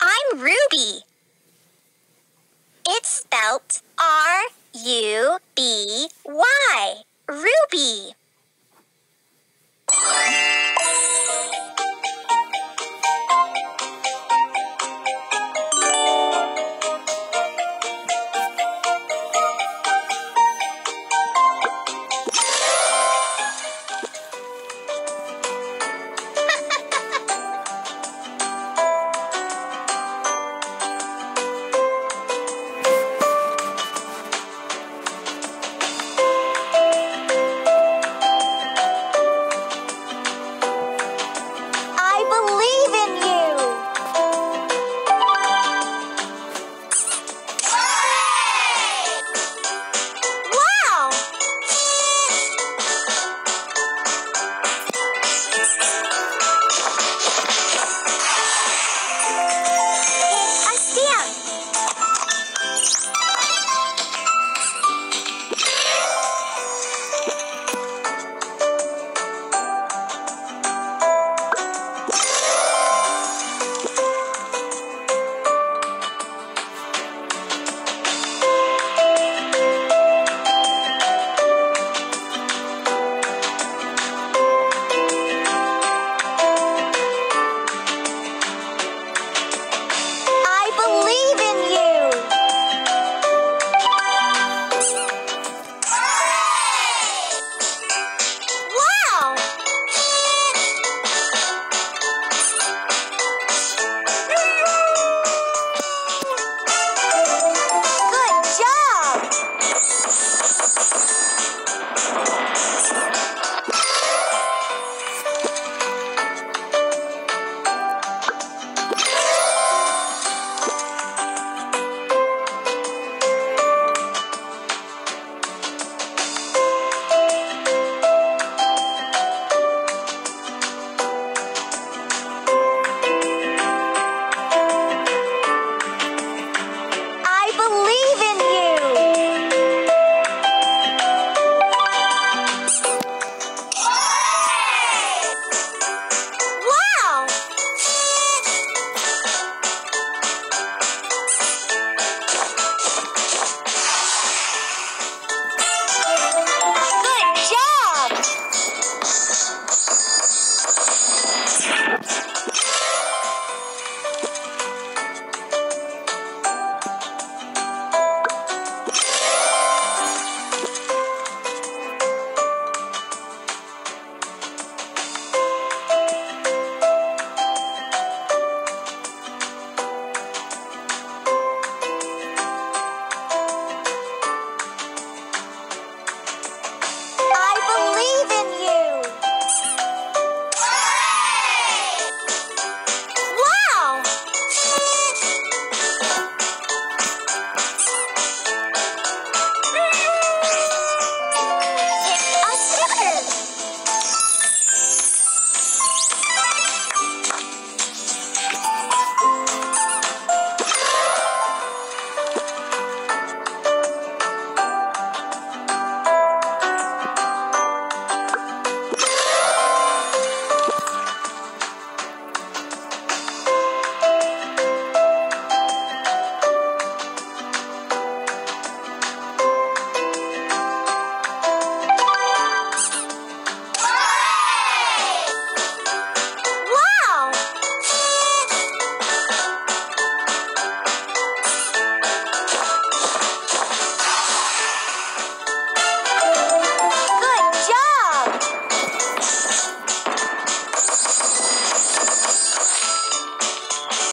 I'm Ruby. It's spelt R U B